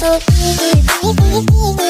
so easy, easy, easy.